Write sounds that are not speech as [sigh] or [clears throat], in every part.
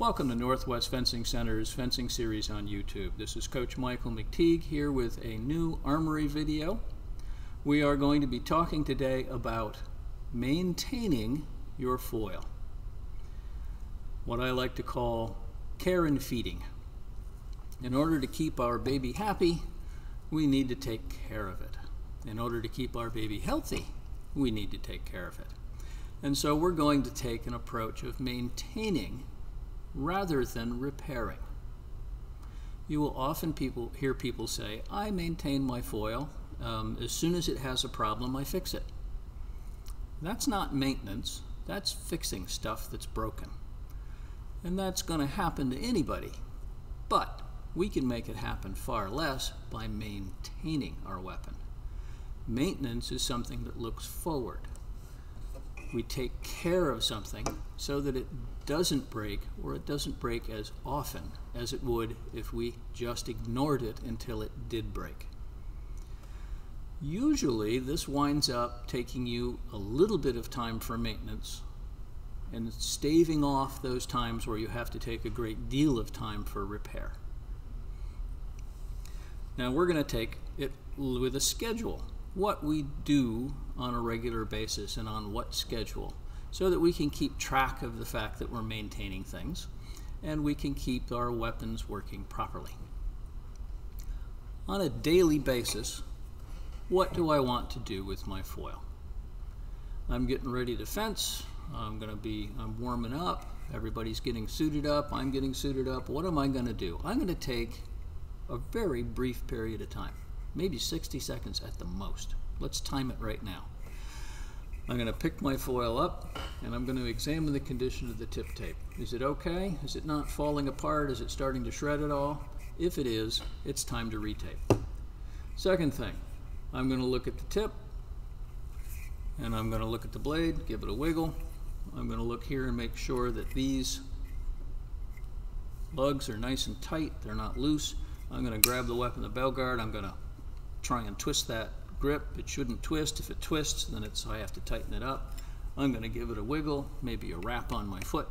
Welcome to Northwest Fencing Center's fencing series on YouTube. This is Coach Michael McTigue here with a new Armory video. We are going to be talking today about maintaining your foil. What I like to call care and feeding. In order to keep our baby happy, we need to take care of it. In order to keep our baby healthy, we need to take care of it. And so we're going to take an approach of maintaining rather than repairing. You will often people hear people say, I maintain my foil. Um, as soon as it has a problem, I fix it. That's not maintenance, that's fixing stuff that's broken. And that's going to happen to anybody. But we can make it happen far less by maintaining our weapon. Maintenance is something that looks forward we take care of something so that it doesn't break or it doesn't break as often as it would if we just ignored it until it did break. Usually this winds up taking you a little bit of time for maintenance and staving off those times where you have to take a great deal of time for repair. Now we're going to take it with a schedule what we do on a regular basis and on what schedule so that we can keep track of the fact that we're maintaining things and we can keep our weapons working properly. On a daily basis, what do I want to do with my foil? I'm getting ready to fence. I'm going to be, I'm warming up. Everybody's getting suited up. I'm getting suited up. What am I going to do? I'm going to take a very brief period of time maybe 60 seconds at the most. Let's time it right now. I'm going to pick my foil up and I'm going to examine the condition of the tip tape. Is it okay? Is it not falling apart? Is it starting to shred at all? If it is, it's time to retape. Second thing, I'm going to look at the tip and I'm going to look at the blade, give it a wiggle. I'm going to look here and make sure that these lugs are nice and tight, they're not loose. I'm going to grab the weapon, the bell guard, I'm going to try and twist that grip. It shouldn't twist. If it twists, then it's I have to tighten it up. I'm going to give it a wiggle, maybe a rap on my foot,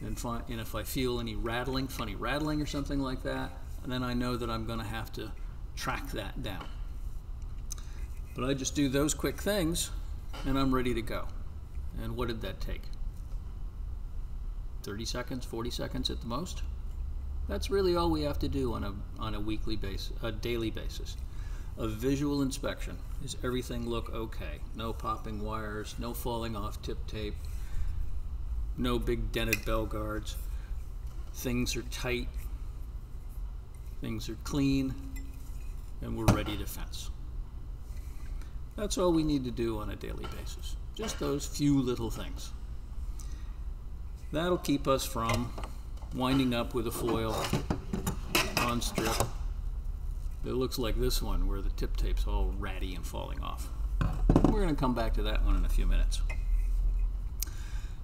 and, and if I feel any rattling, funny rattling or something like that, then I know that I'm going to have to track that down. But I just do those quick things, and I'm ready to go. And what did that take? 30 seconds, 40 seconds at the most? That's really all we have to do on a, on a weekly basis, a daily basis a visual inspection. Does everything look okay? No popping wires, no falling off tip tape, no big dented bell guards. Things are tight, things are clean, and we're ready to fence. That's all we need to do on a daily basis. Just those few little things. That'll keep us from winding up with a foil on strip it looks like this one where the tip tape's all ratty and falling off. We're going to come back to that one in a few minutes.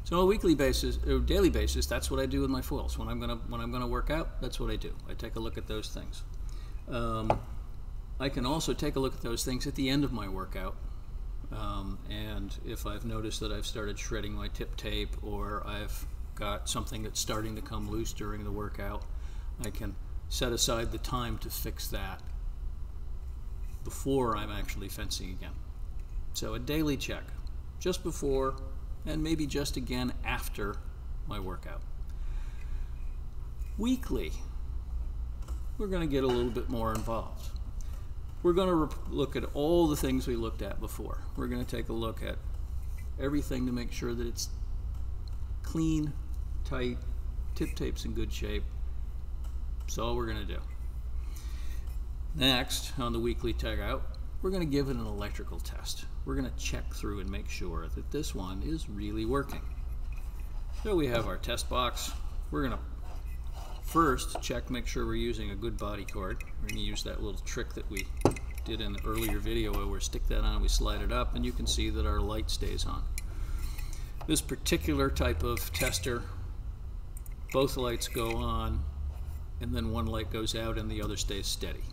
So on a weekly basis or daily basis, that's what I do with my foils. When I'm gonna when I'm gonna work out, that's what I do. I take a look at those things. Um, I can also take a look at those things at the end of my workout. Um, and if I've noticed that I've started shredding my tip tape or I've got something that's starting to come loose during the workout, I can set aside the time to fix that before I'm actually fencing again. So a daily check, just before and maybe just again after my workout. Weekly, we're going to get a little bit more involved. We're going to look at all the things we looked at before. We're going to take a look at everything to make sure that it's clean, tight, tip tape's in good shape, that's all we're going to do. Next, on the weekly tagout, we're going to give it an electrical test. We're going to check through and make sure that this one is really working. So we have our test box. We're going to first check, make sure we're using a good body cord. We're going to use that little trick that we did in the earlier video where we stick that on, we slide it up, and you can see that our light stays on. This particular type of tester, both lights go on and then one light goes out and the other stays steady.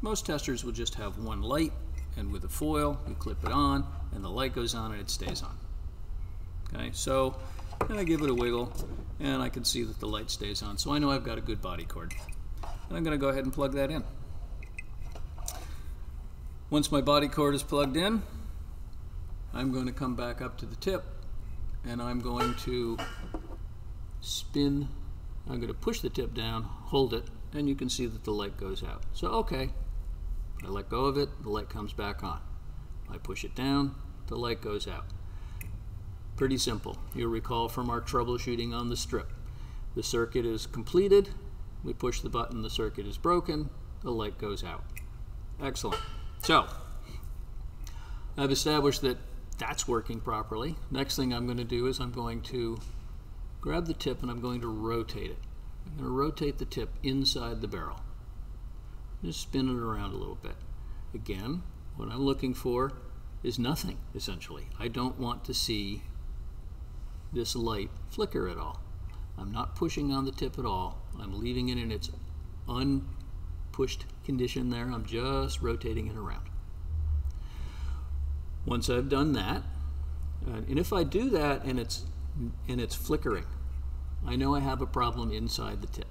Most testers will just have one light and with a foil you clip it on and the light goes on and it stays on. Okay, so and I give it a wiggle and I can see that the light stays on. So I know I've got a good body cord. And I'm going to go ahead and plug that in. Once my body cord is plugged in, I'm going to come back up to the tip and I'm going to spin. I'm going to push the tip down, hold it, and you can see that the light goes out. So, okay, I let go of it, the light comes back on. I push it down, the light goes out. Pretty simple. You'll recall from our troubleshooting on the strip. The circuit is completed, we push the button, the circuit is broken, the light goes out. Excellent. So, I've established that that's working properly. Next thing I'm going to do is I'm going to grab the tip and I'm going to rotate it. I'm going to rotate the tip inside the barrel. Just spin it around a little bit. Again, what I'm looking for is nothing, essentially. I don't want to see this light flicker at all. I'm not pushing on the tip at all. I'm leaving it in its unpushed condition there. I'm just rotating it around. Once I've done that, uh, and if I do that and it's and it's flickering, I know I have a problem inside the tip.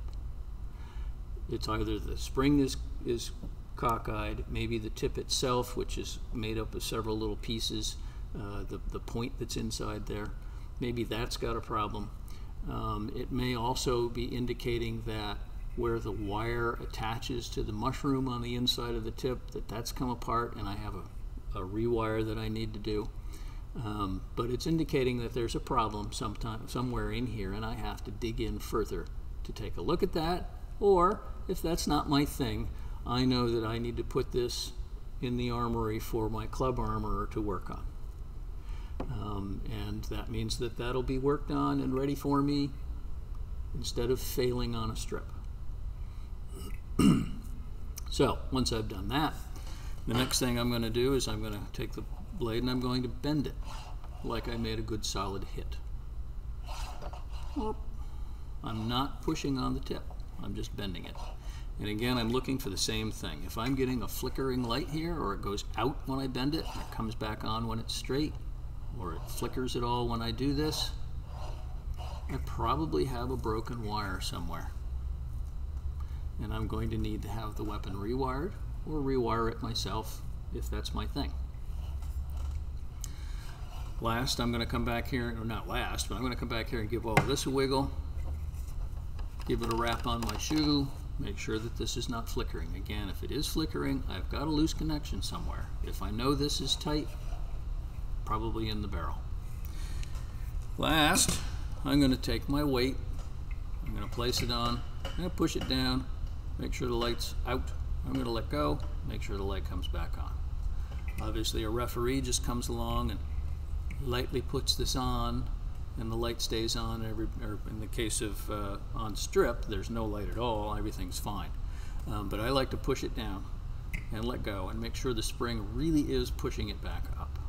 It's either the spring is is cockeyed, maybe the tip itself, which is made up of several little pieces, uh, the, the point that's inside there, maybe that's got a problem. Um, it may also be indicating that where the wire attaches to the mushroom on the inside of the tip, that that's come apart and I have a, a rewire that I need to do. Um, but it's indicating that there's a problem sometime, somewhere in here and I have to dig in further to take a look at that. Or if that's not my thing, I know that I need to put this in the armory for my club armorer to work on. Um, and that means that that'll be worked on and ready for me instead of failing on a strip. [clears throat] so once I've done that, the next thing I'm going to do is I'm going to take the blade and I'm going to bend it like I made a good solid hit. I'm not pushing on the tip, I'm just bending it. And again, I'm looking for the same thing. If I'm getting a flickering light here, or it goes out when I bend it, and it comes back on when it's straight, or it flickers at all when I do this, I probably have a broken wire somewhere. And I'm going to need to have the weapon rewired, or rewire it myself if that's my thing. Last, I'm going to come back here, or not last, but I'm going to come back here and give all of this a wiggle, give it a wrap on my shoe, make sure that this is not flickering. Again, if it is flickering, I've got a loose connection somewhere. If I know this is tight, probably in the barrel. Last, I'm going to take my weight, I'm going to place it on, I'm going to push it down, make sure the light's out, I'm going to let go, make sure the light comes back on. Obviously a referee just comes along and lightly puts this on and the light stays on. Every, or in the case of uh, on strip, there's no light at all. Everything's fine. Um, but I like to push it down and let go and make sure the spring really is pushing it back up.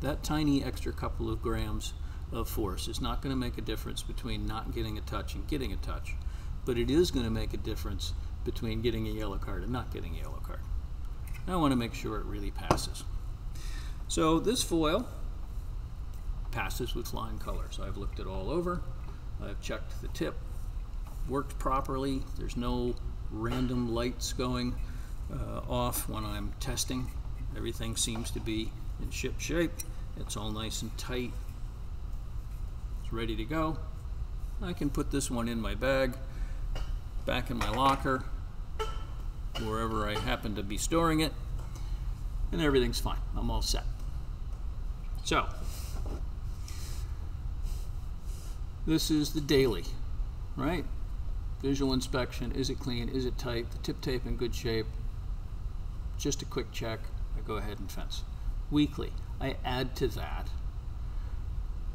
That tiny extra couple of grams of force is not going to make a difference between not getting a touch and getting a touch, but it is going to make a difference between getting a yellow card and not getting a yellow card. I want to make sure it really passes. So this foil passes with flying colors. I've looked it all over. I've checked the tip, worked properly. There's no random lights going uh, off when I'm testing. Everything seems to be in ship shape. It's all nice and tight. It's ready to go. I can put this one in my bag, back in my locker, wherever I happen to be storing it, and everything's fine. I'm all set. So, This is the daily, right? Visual inspection, is it clean, is it tight, the tip tape in good shape, just a quick check, I go ahead and fence. Weekly, I add to that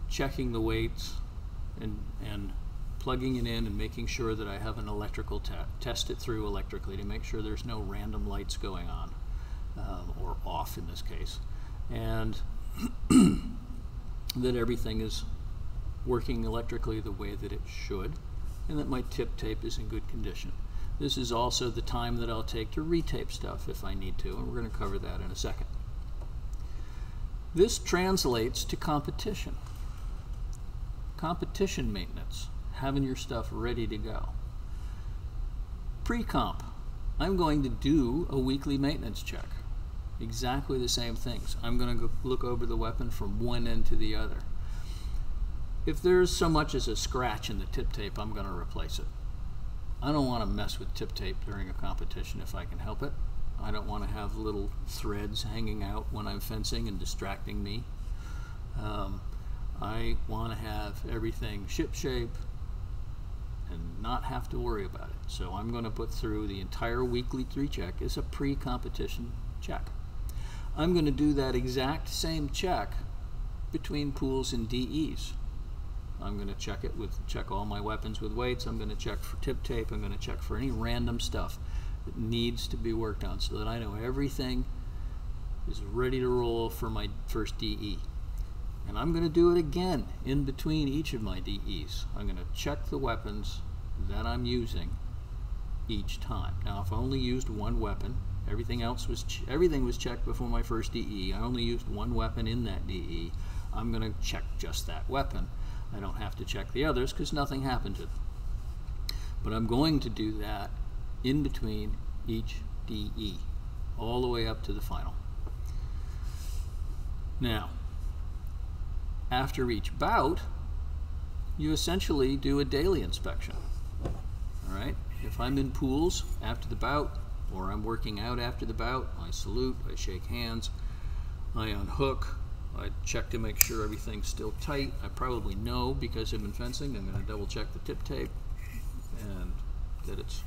checking the weights and, and plugging it in and making sure that I have an electrical te test it through electrically to make sure there's no random lights going on um, or off in this case and [clears throat] that everything is working electrically the way that it should, and that my tip tape is in good condition. This is also the time that I'll take to retape stuff if I need to, and we're going to cover that in a second. This translates to competition. competition maintenance, having your stuff ready to go. Pre-comp, I'm going to do a weekly maintenance check. Exactly the same things. I'm going to look over the weapon from one end to the other. If there's so much as a scratch in the tip tape, I'm going to replace it. I don't want to mess with tip tape during a competition if I can help it. I don't want to have little threads hanging out when I'm fencing and distracting me. Um, I want to have everything ship shape and not have to worry about it. So I'm going to put through the entire weekly three check as a pre-competition check. I'm going to do that exact same check between pools and DEs. I'm going to check it with check all my weapons with weights. I'm going to check for tip tape. I'm going to check for any random stuff that needs to be worked on so that I know everything is ready to roll for my first DE. And I'm going to do it again in between each of my DEs. I'm going to check the weapons that I'm using each time. Now, if I only used one weapon, everything else was everything was checked before my first DE. I only used one weapon in that DE. I'm going to check just that weapon. I don't have to check the others because nothing happened to them. But I'm going to do that in between each DE, all the way up to the final. Now, after each bout, you essentially do a daily inspection. All right? If I'm in pools after the bout, or I'm working out after the bout, I salute, I shake hands, I unhook, I check to make sure everything's still tight. I probably know because I've been fencing. I'm going to double check the tip tape and that it's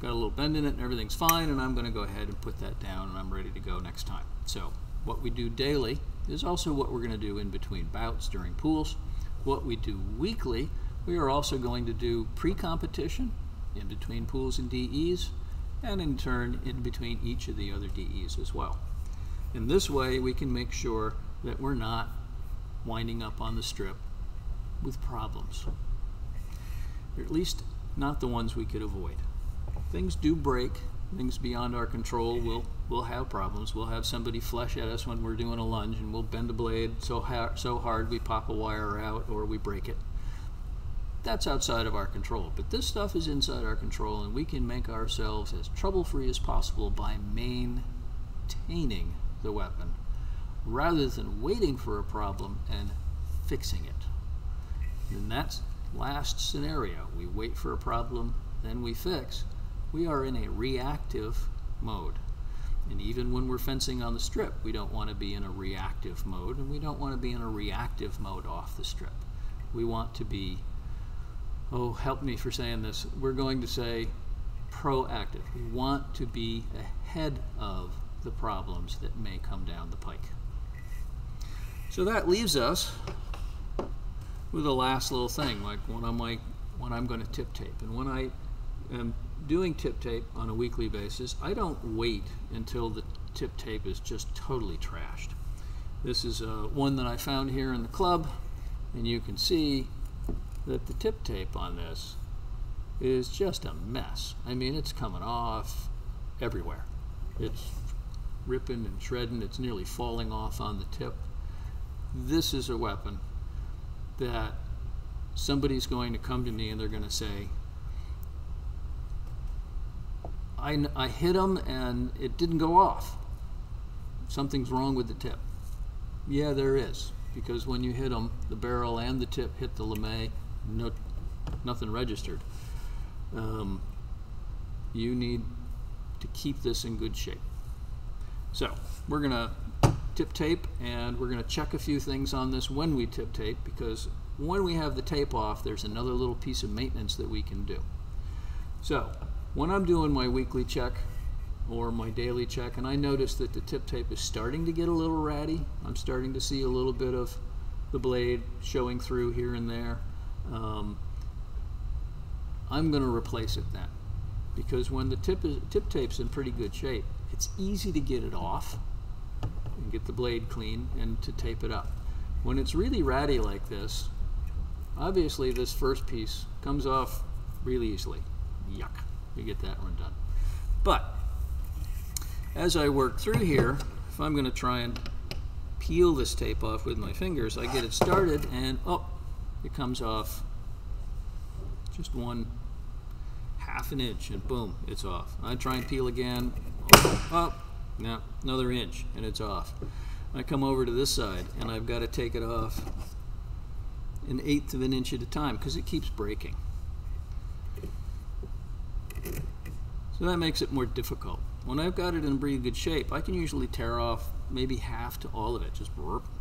got a little bend in it and everything's fine and I'm going to go ahead and put that down and I'm ready to go next time. So what we do daily is also what we're going to do in between bouts during pools. What we do weekly, we are also going to do pre-competition in between pools and DEs and in turn in between each of the other DEs as well. In this way, we can make sure that we're not winding up on the strip with problems. Or at least not the ones we could avoid. Things do break, things beyond our control will we'll have problems. We'll have somebody flèche at us when we're doing a lunge and we'll bend a blade so, so hard we pop a wire out or we break it. That's outside of our control. But this stuff is inside our control and we can make ourselves as trouble-free as possible by maintaining the weapon rather than waiting for a problem and fixing it. In that last scenario, we wait for a problem, then we fix, we are in a reactive mode. And even when we're fencing on the strip, we don't want to be in a reactive mode, and we don't want to be in a reactive mode off the strip. We want to be, oh, help me for saying this, we're going to say proactive. We want to be ahead of the problems that may come down the pike. So that leaves us with the last little thing, like when I'm like when I'm going to tip tape. And when I am doing tip tape on a weekly basis, I don't wait until the tip tape is just totally trashed. This is uh, one that I found here in the club, and you can see that the tip tape on this is just a mess. I mean, it's coming off everywhere. It's ripping and shredding. It's nearly falling off on the tip. This is a weapon that somebody's going to come to me and they're going to say, I, I hit them and it didn't go off. Something's wrong with the tip. Yeah, there is. Because when you hit them, the barrel and the tip hit the lame, no, nothing registered. Um, you need to keep this in good shape. So we're going to tip tape and we're going to check a few things on this when we tip tape because when we have the tape off there's another little piece of maintenance that we can do. So when I'm doing my weekly check or my daily check and I notice that the tip tape is starting to get a little ratty, I'm starting to see a little bit of the blade showing through here and there, um, I'm going to replace it then because when the tip, is, tip tape's in pretty good shape it's easy to get it off and get the blade clean and to tape it up. When it's really ratty like this, obviously this first piece comes off really easily. Yuck, we get that one done. But as I work through here, if I'm going to try and peel this tape off with my fingers, I get it started and oh, it comes off just one half an inch and boom, it's off. I try and peel again, oh no, another inch and it's off. I come over to this side and I've got to take it off an eighth of an inch at a time because it keeps breaking. So that makes it more difficult. When I've got it in pretty good shape, I can usually tear off maybe half to all of it. Just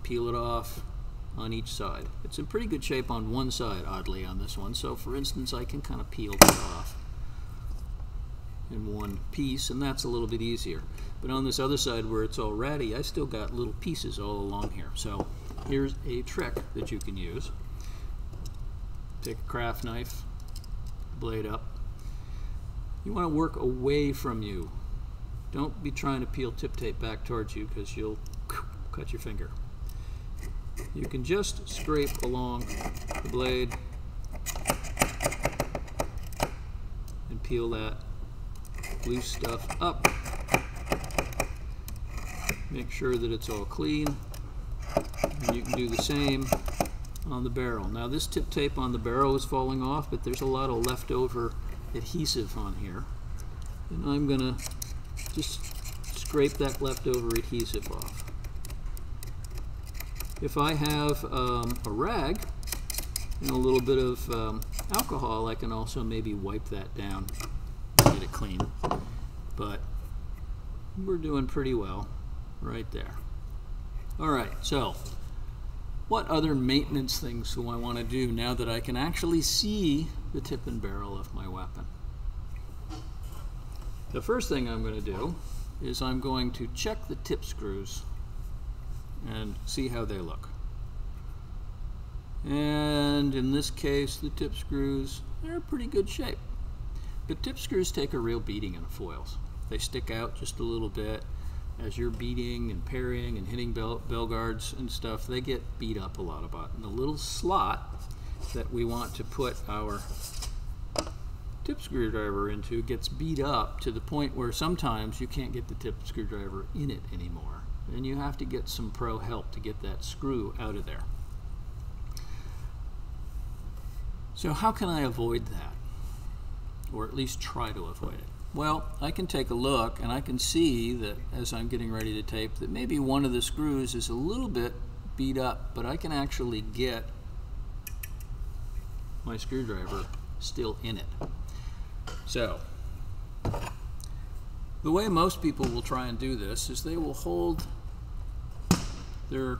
peel it off on each side. It's in pretty good shape on one side, oddly, on this one. So for instance, I can kind of peel that off in one piece, and that's a little bit easier. But on this other side where it's all ratty, I still got little pieces all along here. So here's a trick that you can use. Take a craft knife, blade up. You want to work away from you. Don't be trying to peel tip tape back towards you because you'll [coughs] cut your finger. You can just scrape along the blade and peel that loose stuff up. Make sure that it's all clean. And you can do the same on the barrel. Now this tip tape on the barrel is falling off, but there's a lot of leftover adhesive on here. And I'm going to just scrape that leftover adhesive off. If I have um, a rag and a little bit of um, alcohol, I can also maybe wipe that down, clean. But we're doing pretty well right there. All right, so what other maintenance things do I want to do now that I can actually see the tip and barrel of my weapon? The first thing I'm going to do is I'm going to check the tip screws and see how they look. And in this case, the tip screws, are in pretty good shape. But tip screws take a real beating in the foils. They stick out just a little bit as you're beating and parrying and hitting bell, bell guards and stuff, they get beat up a lot about. And the little slot that we want to put our tip screwdriver into gets beat up to the point where sometimes you can't get the tip screwdriver in it anymore. And you have to get some pro help to get that screw out of there. So how can I avoid that? Or at least try to avoid it? Well, I can take a look and I can see that as I'm getting ready to tape that maybe one of the screws is a little bit beat up, but I can actually get my screwdriver still in it. So, the way most people will try and do this is they will hold their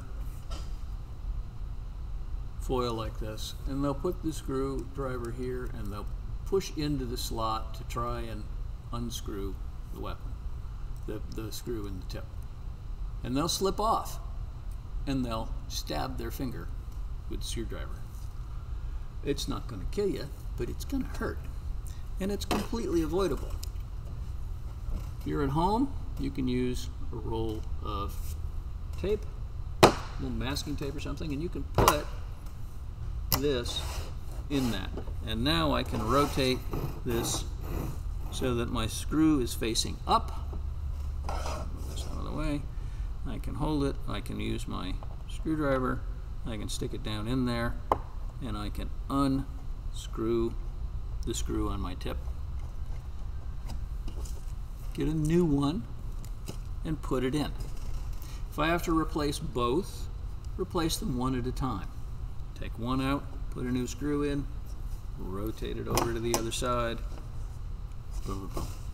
foil like this and they'll put the screwdriver here and they'll push into the slot to try and unscrew the weapon, the, the screw in the tip. And they'll slip off and they'll stab their finger with the screwdriver. It's not going to kill you, but it's going to hurt. And it's completely avoidable. If you're at home, you can use a roll of tape, a little masking tape or something, and you can put this in that. And now I can rotate this so that my screw is facing up. Move this out of the way. I can hold it. I can use my screwdriver. I can stick it down in there and I can unscrew the screw on my tip. Get a new one and put it in. If I have to replace both, replace them one at a time. Take one out, put a new screw in, rotate it over to the other side.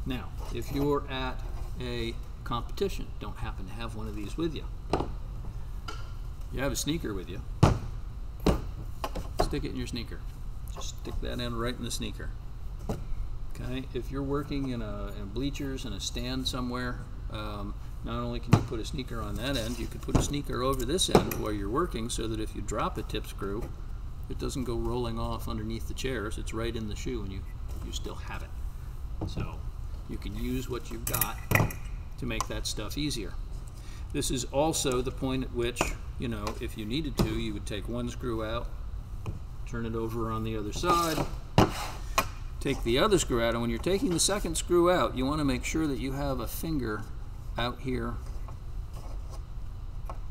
Now, if you're at a competition, don't happen to have one of these with you, you have a sneaker with you, stick it in your sneaker. Just stick that in right in the sneaker. Okay, if you're working in, a, in bleachers in a stand somewhere, um, not only can you put a sneaker on that end, you can put a sneaker over this end while you're working so that if you drop a tip screw, it doesn't go rolling off underneath the chairs. It's right in the shoe and you, you still have it. So you can use what you've got to make that stuff easier. This is also the point at which, you know, if you needed to, you would take one screw out, turn it over on the other side, take the other screw out, and when you're taking the second screw out, you want to make sure that you have a finger out here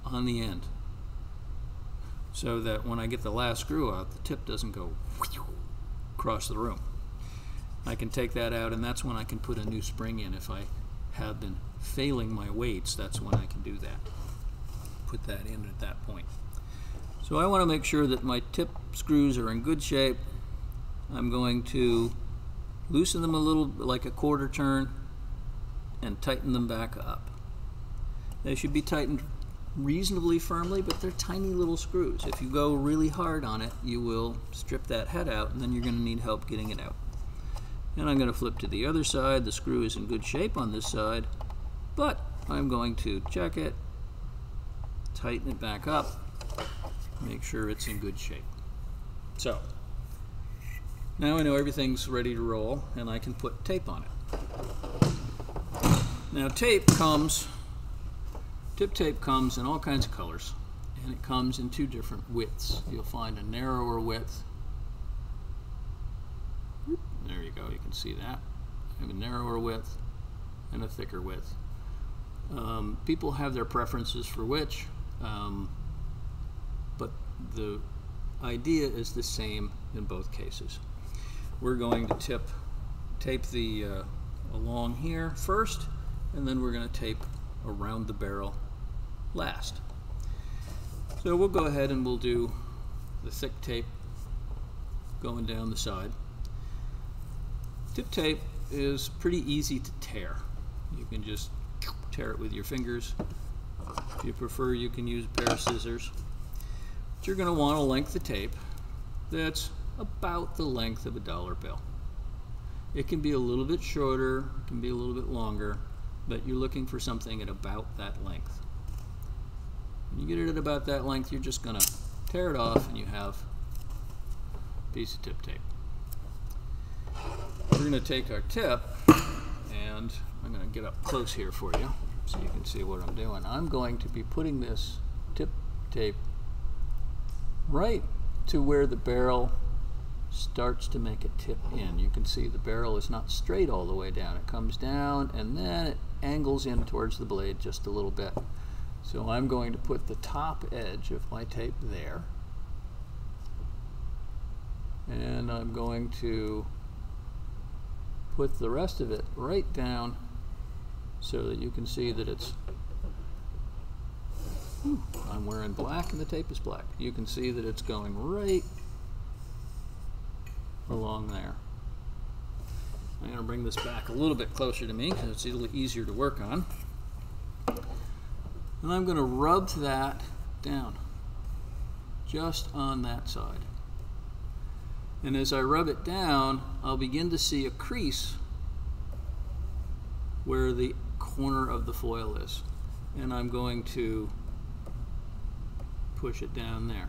on the end so that when I get the last screw out, the tip doesn't go across the room. I can take that out and that's when I can put a new spring in. If I have been failing my weights, that's when I can do that. Put that in at that point. So I want to make sure that my tip screws are in good shape. I'm going to loosen them a little like a quarter turn and tighten them back up. They should be tightened reasonably firmly, but they're tiny little screws. If you go really hard on it, you will strip that head out, and then you're going to need help getting it out. And I'm going to flip to the other side. The screw is in good shape on this side, but I'm going to check it, tighten it back up, make sure it's in good shape. So, now I know everything's ready to roll, and I can put tape on it. Now tape comes Tip tape comes in all kinds of colors and it comes in two different widths. You'll find a narrower width. There you go, you can see that. I have a narrower width and a thicker width. Um, people have their preferences for which, um, but the idea is the same in both cases. We're going to tip, tape the uh, along here first, and then we're going to tape around the barrel last. So we'll go ahead and we'll do the thick tape going down the side. Tip tape is pretty easy to tear. You can just tear it with your fingers. If you prefer, you can use a pair of scissors. But you're going to want a length of tape that's about the length of a dollar bill. It can be a little bit shorter, it can be a little bit longer, but you're looking for something at about that length. Get it at about that length, you're just going to tear it off and you have a piece of tip tape. We're going to take our tip and I'm going to get up close here for you so you can see what I'm doing. I'm going to be putting this tip tape right to where the barrel starts to make a tip in. You can see the barrel is not straight all the way down. It comes down and then it angles in towards the blade just a little bit. So I'm going to put the top edge of my tape there. And I'm going to put the rest of it right down so that you can see that it's I'm wearing black and the tape is black. You can see that it's going right along there. I'm going to bring this back a little bit closer to me because it's a little easier to work on. And I'm going to rub that down just on that side. And as I rub it down, I'll begin to see a crease where the corner of the foil is. And I'm going to push it down there.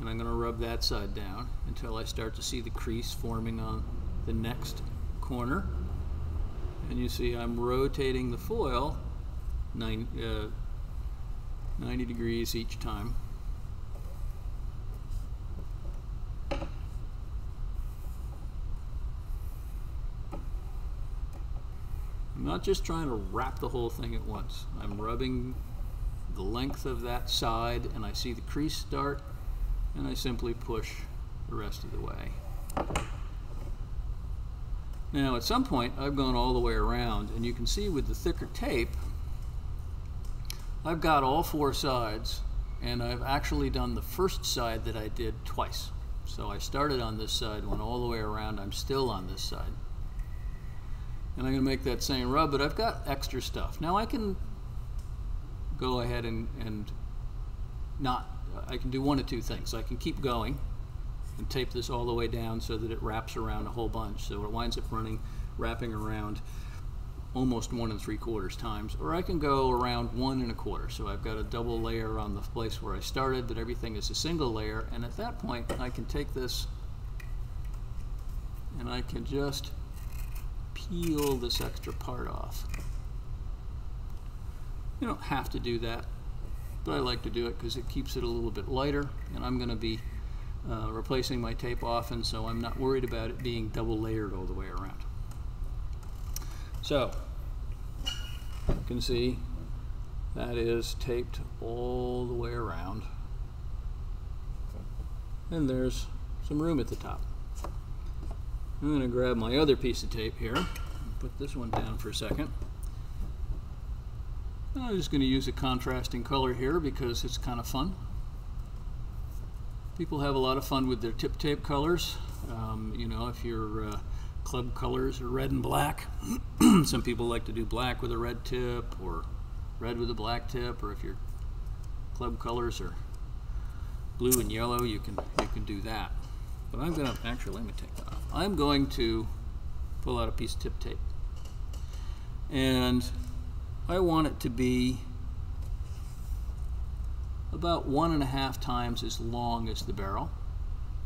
And I'm going to rub that side down until I start to see the crease forming on the next corner. And you see I'm rotating the foil nine, uh, 90 degrees each time. I'm not just trying to wrap the whole thing at once. I'm rubbing the length of that side and I see the crease start and I simply push the rest of the way. Now at some point I've gone all the way around and you can see with the thicker tape I've got all four sides and I've actually done the first side that I did twice. So I started on this side, went all the way around, I'm still on this side. And I'm going to make that same rub, but I've got extra stuff. Now I can go ahead and, and not, I can do one of two things. I can keep going and tape this all the way down so that it wraps around a whole bunch. So it winds up running, wrapping around almost one and three quarters times, or I can go around one and a quarter. So I've got a double layer on the place where I started, that everything is a single layer. And at that point, I can take this and I can just peel this extra part off. You don't have to do that, but I like to do it because it keeps it a little bit lighter. And I'm going to be uh, replacing my tape often, so I'm not worried about it being double layered all the way around. So, you can see That is taped all the way around. And there's some room at the top. I'm going to grab my other piece of tape here and put this one down for a second. I'm just going to use a contrasting color here because it's kind of fun. People have a lot of fun with their tip tape colors. Um, you know, if your uh, club colors are red and black, [clears throat] some people like to do black with a red tip or red with a black tip, or if your club colors are blue and yellow, you can you can do that. But I'm going to actually let me take that off. I'm going to pull out a piece of tip tape, and I want it to be about one and a half times as long as the barrel.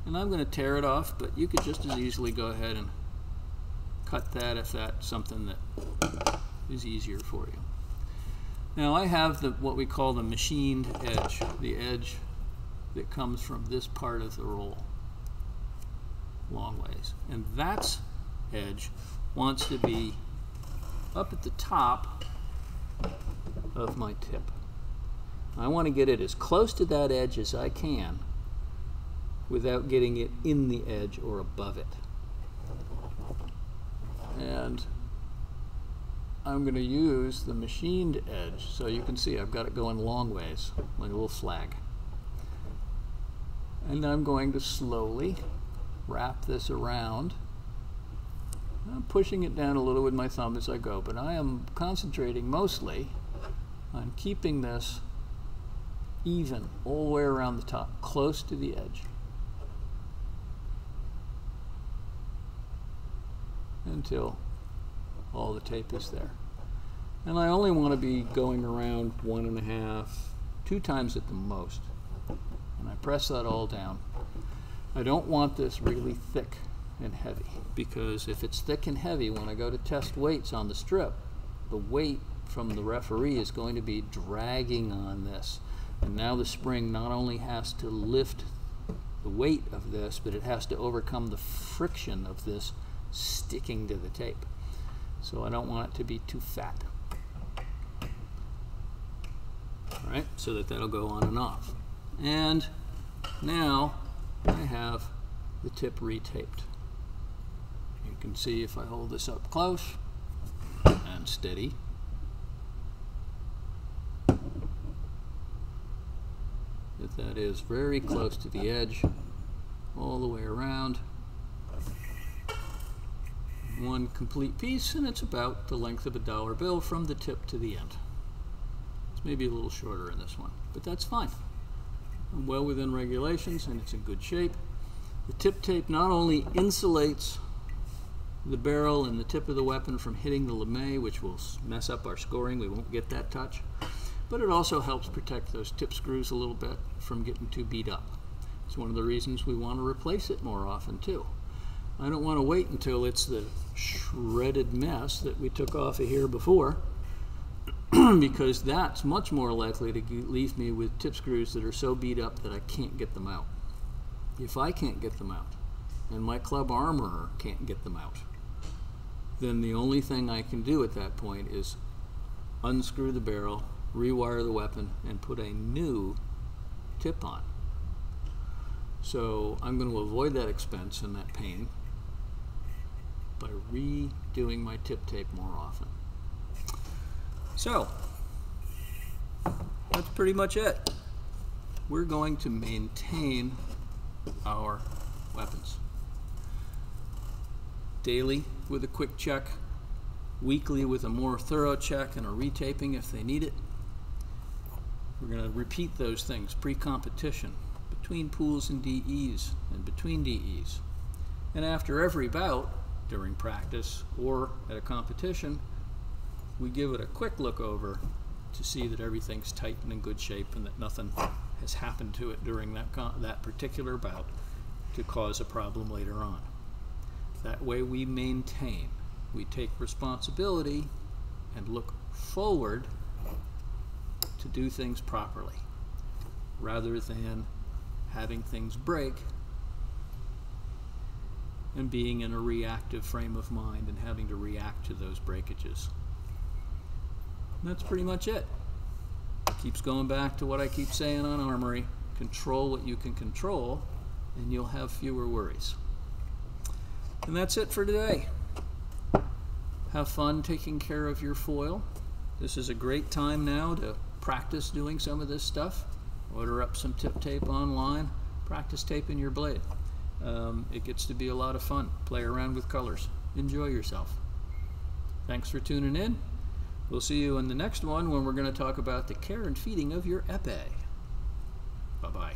And I'm going to tear it off, but you could just as easily go ahead and cut that if that's something that is easier for you. Now I have the what we call the machined edge, the edge that comes from this part of the roll long ways. And that edge wants to be up at the top of my tip. I want to get it as close to that edge as I can without getting it in the edge or above it. And I'm going to use the machined edge so you can see I've got it going long ways like a little flag. And I'm going to slowly wrap this around. I'm pushing it down a little with my thumb as I go, but I am concentrating mostly on keeping this even all the way around the top, close to the edge. Until all the tape is there. And I only want to be going around one and a half, two times at the most. And I press that all down. I don't want this really thick and heavy because if it's thick and heavy, when I go to test weights on the strip, the weight from the referee is going to be dragging on this. And now the spring not only has to lift the weight of this, but it has to overcome the friction of this sticking to the tape. So I don't want it to be too fat. All right, so that that'll go on and off. And now I have the tip retaped. You can see if I hold this up close and steady, that that is very close to the edge all the way around one complete piece and it's about the length of a dollar bill from the tip to the end it's maybe a little shorter in this one but that's fine I'm well within regulations and it's in good shape the tip tape not only insulates the barrel and the tip of the weapon from hitting the lame which will mess up our scoring we won't get that touch but it also helps protect those tip screws a little bit from getting too beat up. It's one of the reasons we want to replace it more often too. I don't want to wait until it's the shredded mess that we took off of here before [clears throat] because that's much more likely to leave me with tip screws that are so beat up that I can't get them out. If I can't get them out and my club armorer can't get them out, then the only thing I can do at that point is unscrew the barrel, rewire the weapon, and put a new tip on. So I'm going to avoid that expense and that pain by redoing my tip tape more often. So that's pretty much it. We're going to maintain our weapons. Daily with a quick check, weekly with a more thorough check and a retaping if they need it. We're going to repeat those things pre-competition, between pools and DEs, and between DEs. And after every bout, during practice or at a competition, we give it a quick look over to see that everything's tight and in good shape and that nothing has happened to it during that, that particular bout to cause a problem later on. That way we maintain, we take responsibility and look forward to do things properly rather than having things break and being in a reactive frame of mind and having to react to those breakages. And that's pretty much it. Keeps going back to what I keep saying on Armory. Control what you can control, and you'll have fewer worries. And that's it for today. Have fun taking care of your foil. This is a great time now to practice doing some of this stuff. Order up some tip tape online, practice taping your blade. Um, it gets to be a lot of fun. Play around with colors. Enjoy yourself. Thanks for tuning in. We'll see you in the next one when we're going to talk about the care and feeding of your epee. Bye bye.